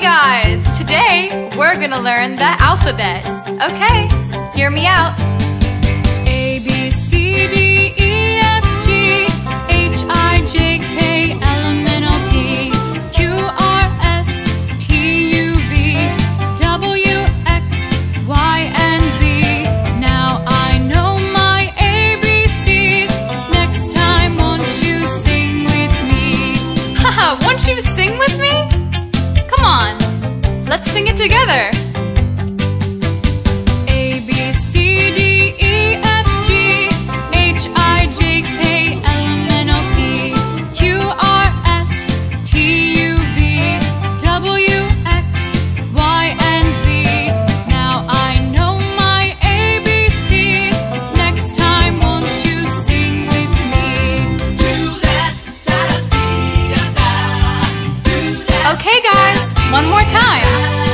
guys! Today we're gonna learn the alphabet. Okay, hear me out. A, B, C, D, E, F, G, H, I, J, K, L, M, N, O, P, Q, R, S, T, U, V, W, X, Y, and Z. Now I know my ABC. Next time, won't you sing with me? Haha, won't you sing with me? Come on, let's sing it together. A B C D E F G H I J K L M N O P Q R S T U V W X Y and Z. Now I know my ABC. Next time, won't you sing with me? Okay, guys, one more time.